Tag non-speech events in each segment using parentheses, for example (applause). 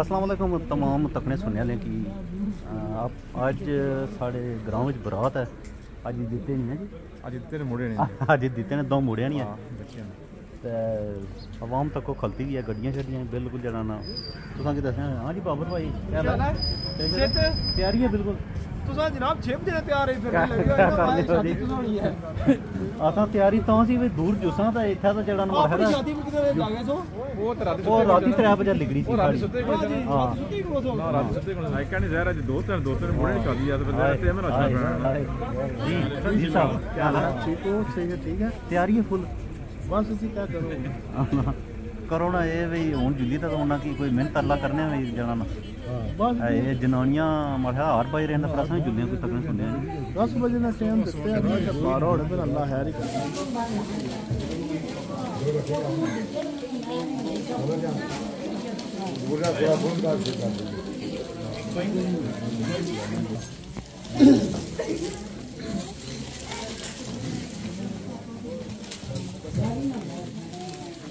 असलम तमाम तकने सुनने वाले कि आज साढ़े ग्रांव में बरात है अज दिते नहीं है अज दिते ने मुड़े नहीं अज दिते ने दो मुड़े नहीं है ते आवाम तक खलती भी है गड्डियां शड्डियां बिल्कुल जना ना तुसा की दसना हां जी बाबर भाई तैयारी है बिल्कुल ਕੀ ਹੈ ਹੈ ਤੁਸੀਂ ਜਨਾਬ 6 ਵਜੇ ਤਿਆਰ ਹੋਈ ਫਿਰ ਕਰਨੀ ਸ਼ਾਦੀ ਹੋਣੀ ਹੈ। ਆਸਾਂ ਤਿਆਰੀ ਤਾਂ ਸੀ ਵੀ ਦੂਰ ਜੁਸਾਂ ਤਾਂ ਇੱਥੇ ਤਾਂ ਜਿਹੜਾ ਨੰਬਰ ਆਪਣੀ ਹੈਗਾ। ਸ਼ਾਦੀ ਵੀ ਕਿਤੇ ਜਾ ਗਏ ਸੋ? ਉਹ ਤਾਂ ਰਾਤੀ ਉਹ ਰਾਤੀ 3 ਵਜੇ ਲਿਗੜੀ ਸੀ ਰਾਤੀ ਸਾਡੀ। ਸੁੱਤੇ ਕੋਲ ਹਾਂ ਸੁੱਤੇ ਕੋਲ ਨਾ ਰਾਤੀ ਸੁੱਤੇ ਕੋਲ ਆਇਕਾ ਨਹੀਂ ਜ਼ਹਿਰ ਅੱਜ ਦੋ ਤਿੰਨ ਦੋ ਤਿੰਨ ਮੁੜੇ ਸ਼ਾਦੀ ਯਾਦ ਫਿਰ ਹਾਏ, ਤੇ ਮੈਂ ਰੱਖਣਾ ਹਾਏ। ਜੀ ਜੀ ਸਾਹਿਬ ਕੀ ਹਾਲ ਹੈ। ਠੀਕ ਹੋ ਸਹੀ ਹੈ ਠੀਕ ਹੈ। ਤਿਆਰੀ ਹੈ ਫੁੱਲ? ਬਸ ਤੁਸੀਂ ਕਿਆ ਕਰੋ। ਕਰੋ ਨਾ ਇਹ ਵੀ ਹੁਣ ਜੁਲੀ ਤਾਂ ਉਹਨਾਂ ਕੀ ਕੋਈ ਮਿਹਨਤ ਅੱਲਾ ਕਰਨੇ ਵੀ ਜਾਣਾ ਨਾ। ਬਸ ਇਹ ਜਨਾਨੀਆਂ ਮਰਹਾ ਹਾਰ ਪਾਈ ਰਹਿੰਦਾ ਪਰ ਅਸਾਂ ਜੁਲੀਆਂ ਕੋਈ ਤੱਕ ਨਹੀਂ ਸੁਣਿਆ ਜੀ। 10 ਵਜੇ ਦਾ ਟਾਈਮ ਦਿੱਤੇ ਆ ਮੈਂ ਕਿ 12 ਹੋਣੇ ਫਿਰ ਅੱਲਾ ਹੀ ਆਓ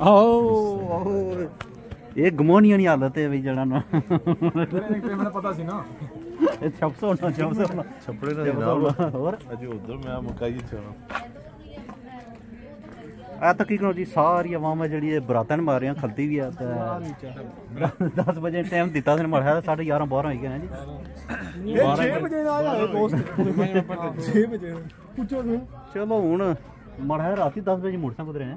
ਆਓ ਇਹ ਗਮੋਨੀਆਂ ਨਹੀਂ ਹਾਲਤ ਹੈ ਵੀ ਜਿਹੜਾ ਨਾ। ਮੈਨੂੰ ਪਤਾ ਸੀ ਨਾ। ਇਹ ਛਪਸ ਹੋਣਾ ਛਪਸ ਹੋਣਾ। ਛੱਪੜੇ ਨਾਲ ਹੋਣਾ। ਹੋਰ? ਅਜੇ ਉਧਰ ਮੈਂ ਮੁਕਾਈ ਚੋਣਾ ਆ ਤਾਂ ਕੀ ਕਰੋ ਜੀ ਸਾਰੀ ਆਵਾਮ ਹੈ ਜਿਹੜੀ ਇਹ ਬਰਾਤਾਂ ਨੂੰ ਮਾਰ ਰਹੀਆਂ ਖਲਤੀ ਵੀ ਆ ਤੇ 10 ਵਜੇ ਟਾਈਮ ਦਿੱਤਾ ਸੀ ਮਰਹਾ 11:30 12 ਹੋ ਗਏ ਨੇ ਜੀ। ਇਹ 6 ਵਜੇ ਨਾਲ ਆਏ ਦੋਸਤ 6 ਵਜੇ। ਪੁੱਛੋ ਚਲੋ ਹੁਣ ਮਰਹਾ ਰਾਤੀ 10 ਵਜੇ ਮੁੜਸਾਂ ਕੁਦਰੇ ਨੇ।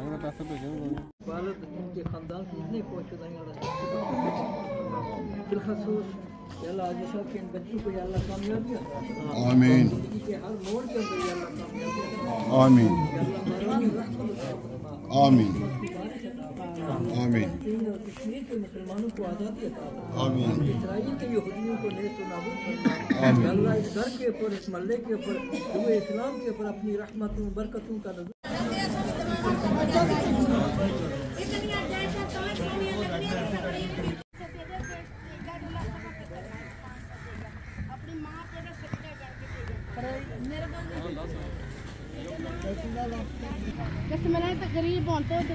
اگلا پیسہ بھیجیں گے والد ان کے خاندان سے اتنے پہنچ بالخصوص یا اللہ عاجز صاحب کے ان بچوں کو یا اللہ کامیابی آمین کے ہر موڑ کے اندر یا اللہ کامیابی آمین آمین آمین کشمیر کے مسلمانوں کو آزادی عطا آمین اسرائیل کے یہودیوں کو نیز و نابود آمین اللہ اس گھر کے اوپر اس محلے کے اوپر اسلام کے اوپر اپنی رحمتوں برکتوں کا نظر کس میں غریب ہوتے ہو تو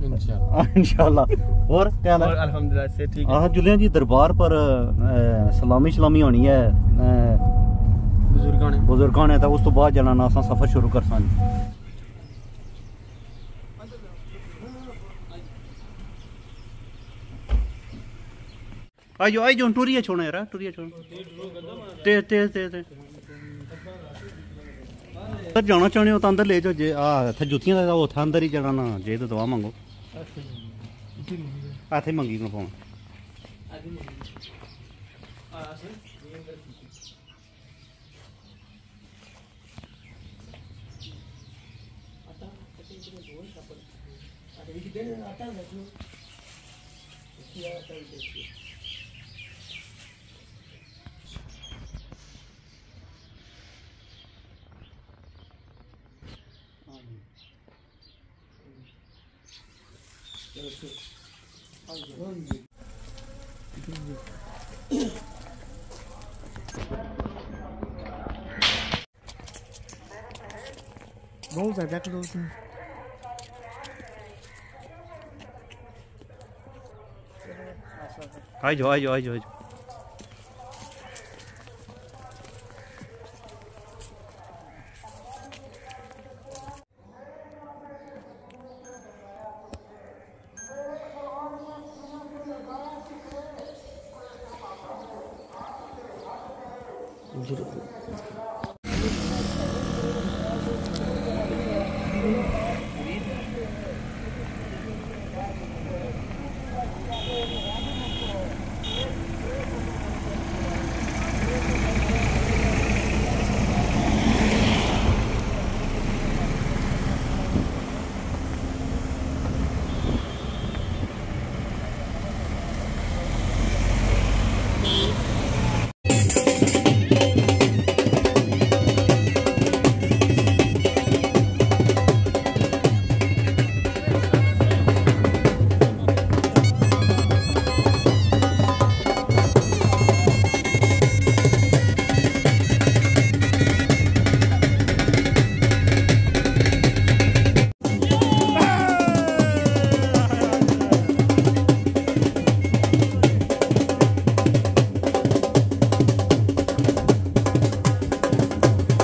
(laughs) انشاءاللہ. اور کیا ہے؟ الحمدللہ سے ٹھیک ہے. جی دربار پر سلامی ہونی ہے بزرگاں بزرگاں نے اس تو بعد جانا اساں سفر شروع کر سان جی. آئی ٹوریا چھوڑنا ٹوریا چھوڑنا جانا چاہنے ہو تو اندر لے جاؤ جی ہاں جتیاں وہ اندر ہی جانا نا جی تو دعا مانگو. आठै मङ्गीको पाउँ आता Rolls are weglozen. Hagyja, hagyja, hagyja, hagyja. ちょっと。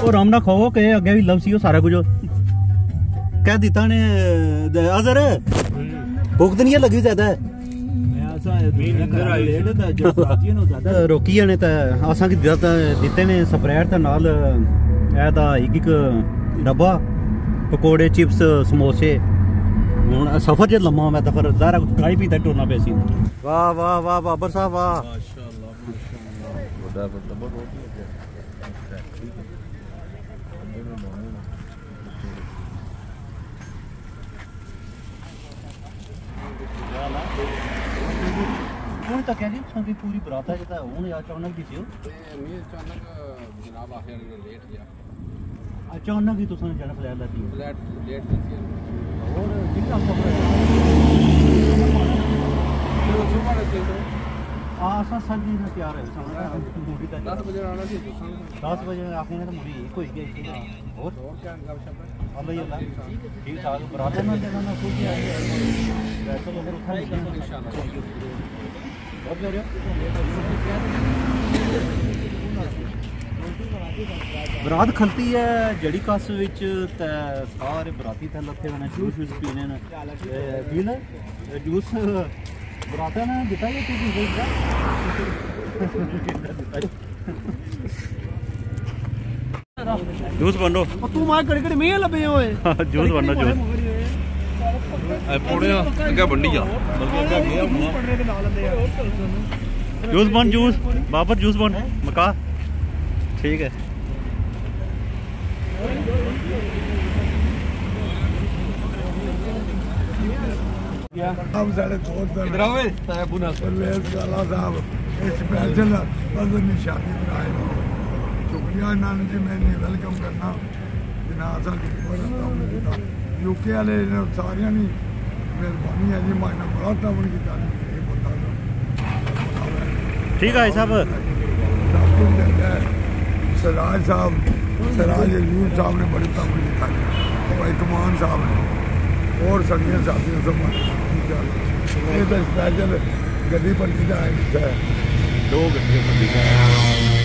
ਉਹ ਰਾਮ ਨਾਲ ਖੋ ਕੇ ਅੱਗੇ ਵੀ ਲਵ ਸੀ ਉਹ ਸਾਰਾ ਕੁਝ। ਕਹਿ ਦਿੱਤਾ ਨੇ ਅਜ਼ਰ ਭੁੱਖ ਤਾਂ ਨਹੀਂ ਲੱਗੀ ਜ਼ਿਆਦਾ। ਰੋਕੀਆਂ ਨੇ ਤਾਂ ਅਸਾਂ ਕੀ ਦਿੱਤਾ ਦਿੱਤੇ ਨੇ ਸਪਰੇਟ ਤੇ ਨਾਲ ਇਹਦਾ ਇੱਕ ਇੱਕ ਡੱਬਾ ਪਕੌੜੇ ਚਿਪਸ ਸਮੋਸੇ। ਹੁਣ ਸਫਰ ਚ ਲੰਮਾ ਮੈਂ ਤਾਂ ਫਿਰ ਜ਼ਾਰਾ ਕੁਝ ਖਾਈ ਪੀਤਾ ਟੁਰਨਾ ਪਿਆ ਸੀ। ਵਾਹ ਵਾਹ ਵਾਹ ਬਾਬਰ ਸਾਹਿਬ ਵਾਹ। ਵੱਡਾ ਵੱਡਾ ਬਹੁਤ تک ہے جی سنگی پوری برات ہے جتا ہوں اچانک ہی تھی اچانک ہی تو فلیٹ لیتی ہے اور ਆ ਅਸਾਂ ਸੰਗੀ ਨਾਲ ਤਿਆਰ ਹੈ ਸਾਂ ਮੂਵੀ ਦਾ। 10 ਵਜੇ ਆਣਾ ਸੀ ਦੁਕਾਨ 10 ਵਜੇ ਆਖੇ ਨੇ ਤਾਂ ਮੁੜੀ ਇੱਕ ਹੋਈ ਗਈ ਸੀ ਹੋਰ? ਹੋਰ ਕਿਆ ਗੱਲ ਸ਼ਬਦ ਅੱਲਾ ਹੀ ਅੱਲਾ ਠੀਕ ਠਾਕ ਬਰਾਤ ਨਾਲ ਜਗ੍ਹਾ ਨਾਲ ਕੋਈ ਆਈ ਹੈ ਵੈਸੇ ਲੋਕ ਉੱਠਾ ਨਹੀਂ ਇਨਸ਼ਾਅੱਲਾ ਬਹੁਤ ਹੋ ਰਿਹਾ ਬਰਾਤ ਖਲਤੀ ਹੈ ਜੜੀ ਕਸ ਵਿੱਚ ਤੇ ਸਾਰੇ ਬਰਾਤੀ ਤੇ ਲੱਥੇ ਹੋਣੇ ਜੂਸ ਜੂਸ ਪੀਣੇ ਨੇ। ਤੇ ਪੀਣ ਜੂਸ ਬਰਾਤਾਂ ਨੇ ਦਿੱਤਾ ਇਹ ਤੁਸੀਂ ਕੋਈ ਜੂਸ ਵੰਡੋ ਤੂੰ ਮਾਰ ਘੜੀ ਘੜੀ ਮੀਂਹ ਲੱਭੇ ਓਏ ਜੂਸ ਵੰਡੋ ਜੂਸ ਪੋੜਿਆ ਅੱਗੇ ਬੰਡੀ ਆ ਬਲਕਿ ਅੱਗੇ ਗਿਆ ਹੁਣਾ ਪੜਨੇ ਦੇ ਨਾਲ ਲੈਂਦੇ ਆ ਜੂਸ ਬਣ ਜੂਸ ਬਾਬਰ ਜੂਸ ਬਣ ਮਕਾ ਠੀਕ ਹੈ ਆਪ ہم مہربانی ہے جی بڑا ٹاؤن ٹھیک ہے صاحب۔ سراج صاحب سراج صاحب نے بڑی تعمیر کی تعلیم بھائی کمان صاحب نے ਹੋਰ ਸੰਗੀਆਂ ਸਾਥੀਆਂ ਸਭ ਨੇ ਇਹ ਤਾਂ ਸਪੈਸ਼ਲ ਗੱਡੀ ਭੰਡੀ ਦਾ ਹੈ ਦੋ ਗੱਡੀਆਂ ਭੰਡੀ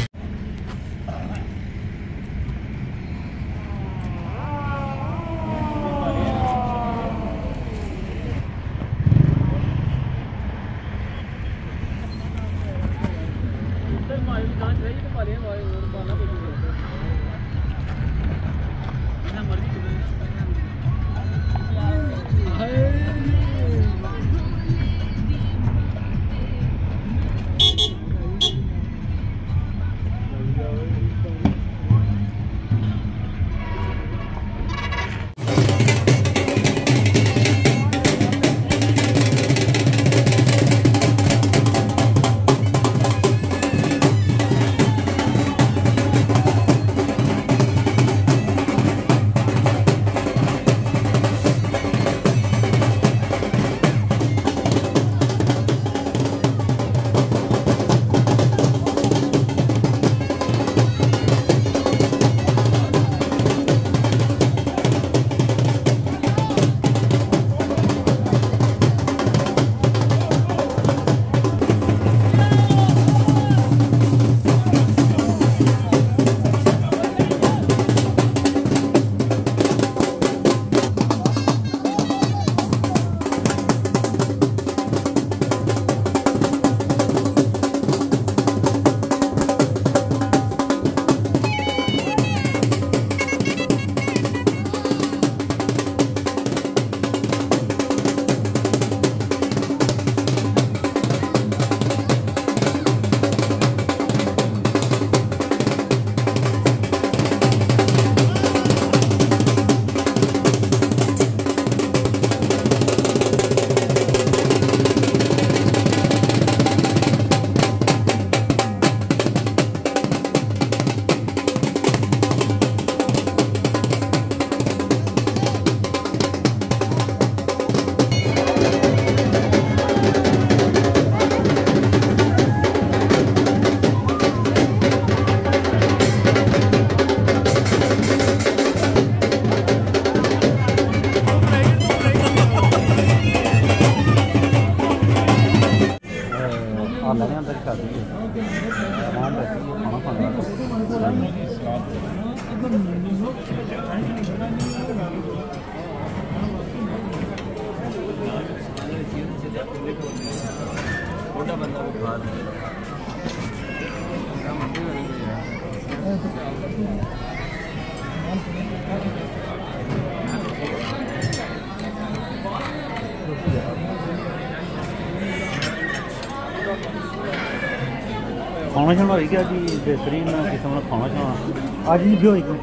ਖਾਣਾ ਛਾਣਾ ਹੋਈ ਗਿਆ ਜੀ ਬਿਹਤਰੀਨ ਕਿਸਮ ਦਾ ਖਾਣਾ ਛਾਣਾ ਅੱਜ ਹੀ ਵੀ ਹੋਈ ਕੋਈ।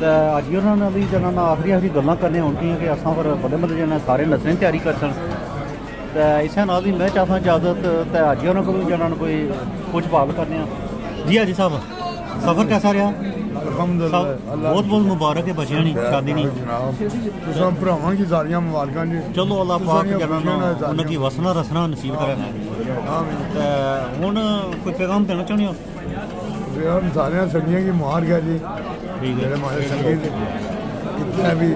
ਤੇ ਅੱਜ ਹੀ ਉਹਨਾਂ ਨਾਲ ਵੀ ਜਨਾਂ ਨਾਲ ਆਖਰੀ ਆਖਰੀ ਗੱਲਾਂ ਕਰਨੇ ਹੋਣਗੀਆਂ ਕਿ ਅਸਾਂ ਫਿਰ ਬੱਲੇ ਬੱਲੇ ਜਨਾਂ ਸਾਰੇ ਨਸਣੇ ਦੀ ਤਿਆਰੀ ਕਰ ਸਨ ਤੇ ਇਸੇ ਨਾਲ ਵੀ ਮੈਂ ਚਾਹਾਂ ਇਜਾਜ਼ਤ ਤੇ ਅੱਜ ਹੀ ਉਹਨਾਂ ਕੋਲ ਵੀ ਜਨਾਂ ਨੂੰ ਕੋਈ ਕੁਝ ਭਾਲ ਕਰਨੇ ਆ। ਜੀ ਹਾਜੀ ਸਾਹਿਬ। سفر کیسا رہا بہت بہت مبارک ہے بچیاں نہیں شادی نہیں۔ جناب بھراواں کی زاریاں مبارکاں جی۔ چلو اللہ پاک کرنا ان کی وسنا رسنا نصیب کرے۔ آمین۔ تے ہن کوئی پیغام دینا چاہنے ہو؟ پیغام زاریاں سنگیاں کی مہار کہہ جی۔ ٹھیک ہے ہمارے سنگیاں جی، کتنے بھی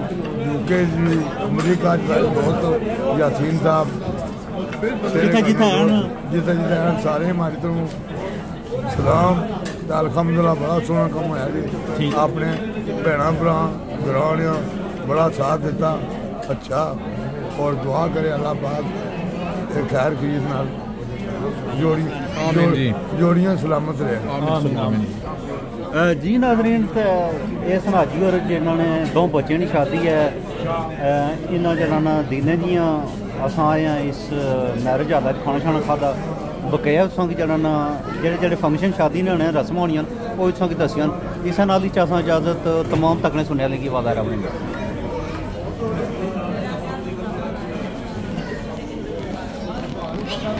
یوکے جی امریکہ جی بہت یاسین صاحب۔ جتھے جتھے ہیں۔ جتھے جتھے ہیں سارے ہماری طرف سلام۔ ਤਾਂ ਅਲਹਮਦੁਲਿਲਾ ਬੜਾ ਸੋਹਣਾ ਕੰਮ ਹੋਇਆ ਜੀ। ਆਪਣੇ ਭੈਣਾ ਭਰਾ ਘਰਾਣਿਆਂ ਬੜਾ ਸਾਥ ਦਿੱਤਾ। ਅੱਛਾ। ਔਰ ਦੁਆ ਕਰੇ ਅੱਲਾਹ ਪਾਕ ਇਹ ਖੈਰ ਖੀਰ ਨਾਲ ਜੋੜੀ ਆਮੀਨ ਜੀ। ਜੋੜੀਆਂ ਸਲਾਮਤ ਰਹਿਣ ਆਮੀਨ ਜੀ ਨਾਜ਼ਰੀਨ ਇਹ ਸਮਾਜੀ ਹੋਰ ਜਿਹਨਾਂ ਨੇ ਦੋ ਬੱਚਿਆਂ ਦੀ ਸ਼ਾਦੀ ਹੈ ਇਹਨਾਂ ਜਨਾਨਾ ਦੀਨੇ ਦੀਆਂ ਅਸਾਂ ਆਏ ਇਸ ਮੈਰਿਜ ਹਾਲਾ ਖਾਣਾ ਖਾਣਾ ਖਾਦਾ ਬਕਾਇਆ ਸੰਗ ਨਾ ਜਿਹੜੇ ਜਿਹੜੇ ਫੰਕਸ਼ਨ ਸ਼ਾਦੀ ਨੇ ਹੋਣੇ ਰਸਮਾਂ ਹੋਣੀਆਂ, ਉਹ ਸੰਗ ਦਸਿਆਂ। ਇਸ ਨਾਲ ਦੀ ਚਾਸਾਂ ਇਜਾਜ਼ਤ ਤਮਾਮ ਤੱਕਣੇ ਸੁਣਿਆ ਲਈ ਲਗੀ ਵਾਦਾ ਰਵਣੇ